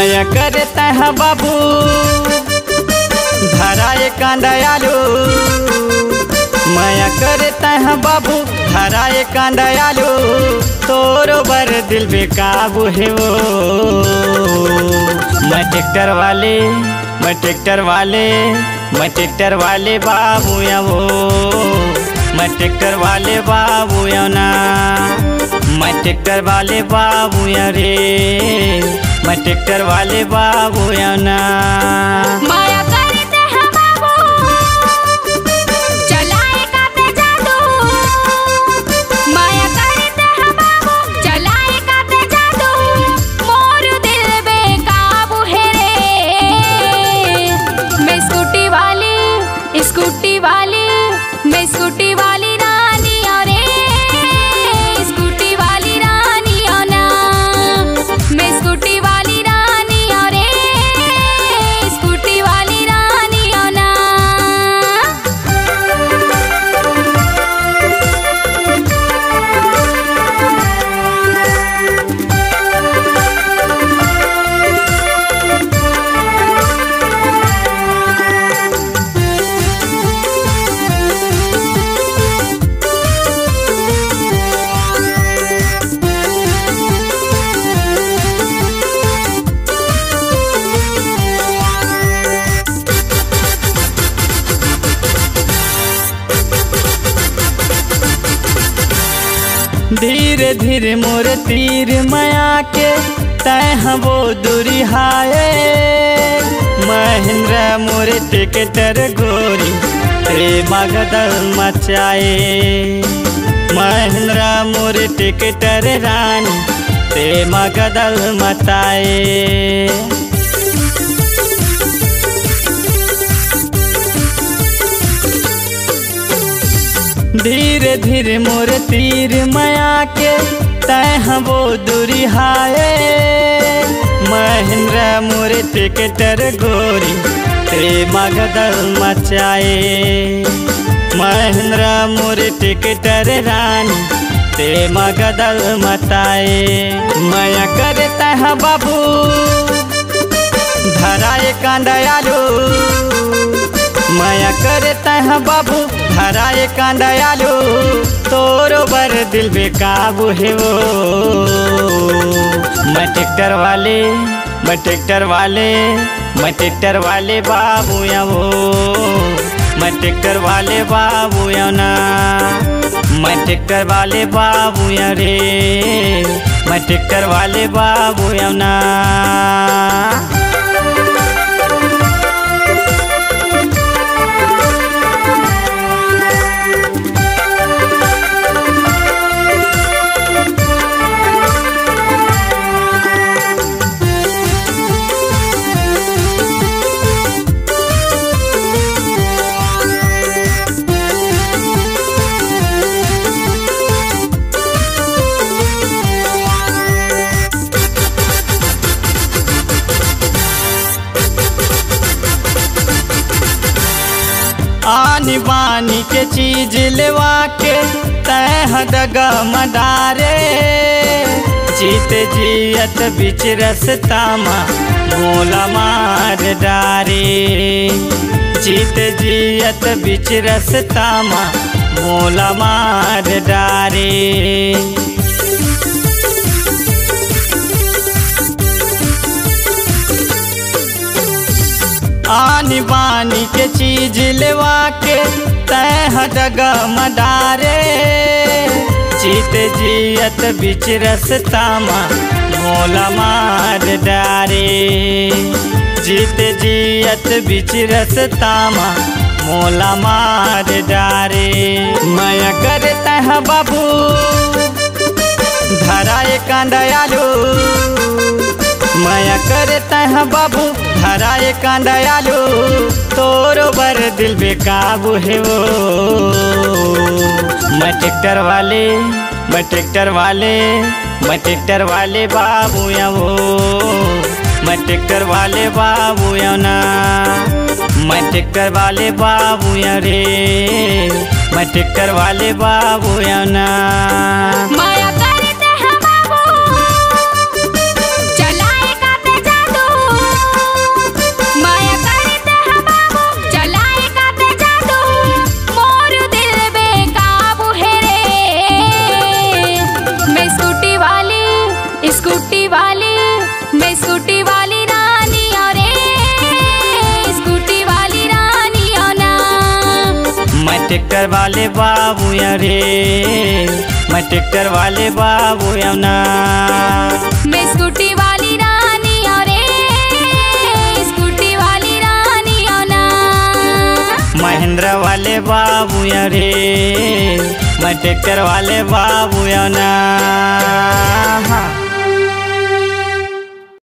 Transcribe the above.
हैं बाबू। धराए कांदयालू माया करता है बाबू। धराए कांदयालू तोरो बर दिल बेकाबू है वो। मैं ट्रैक्टर वाले, मैं ट्रैक्टर वाले, मैं ट्रैक्टर वाले बाबू या वो। मैं ट्रैक्टर वाले बाबू या ना। मैं ट्रैक्टर वाले बाबू या रे। मैं ट्रैक्टर वाले बाबू ना। धीरे धीरे मोर तीर माया के तय वो दूरी हाय। महेंद्र मोर टिकटर गोरी प्रेम गदल मचाए। महेंद्र मोर टिकटर रानी प्रेम गदल मचाए। धीरे धीरे मोर तीर माया के, तय हम वो दूरी हाय। महेंद्र मोर टिकटर गोरी प्रेम मगदल मचाए। महेंद्र मोर टिकटर रानी प्रेम मगदल मचाए माया करता है बाबू, धराए कांदयालू माया करता है बाबू धराए कांदयालू तोरो बर दिल बेकाबू है वो। मैं ट्रैक्टर वाले, मैं ट्रैक्टर वाले, मैं ट्रैक्टर वाले बाबू या वो। मैं ट्रैक्टर वाले बाबू या ना, मैं ट्रैक्टर वाले बाबू या रे। मैं ट्रैक्टर वाले बाबू या ना। के चीज़ लेवा के तह दगा मदारे। जीत जियत बिच रसता मा मार डारे। जीत जियत बिच रसता मा मोला मार डारे। आनी बानी के चीज़ लेवा के तह डगा मडारे जीत जियत बिच रसता मा मोला मार डारे। जीत जियत बिच रसता मा मोला मार डारे। माया करता है बाबू, धराए कांदयालू माया करता है बाबू। धराए कांदयालू तोरो बर दिल बेकाबू है वो। मैं ट्रैक्टर वाले, मैं ट्रैक्टर वाले, मैं ट्रैक्टर वाले बाबू या वो। मैं ट्रैक्टर वाले बाबू या ना। मैं ट्रैक्टर वाले बाबू या रे। मैं ट्रैक्टर वाले बाबू या ना। ट्रैक्टर वाले बाबू या रे। मैं ट्रैक्टर वाले बाबू या ना। मैं स्कूटी वाली रानी और रे। स्कूटी वाली रानी और ना। महिंद्रा वाले बाबू या रे। मैं ट्रैक्टर वाले बाबू या ना।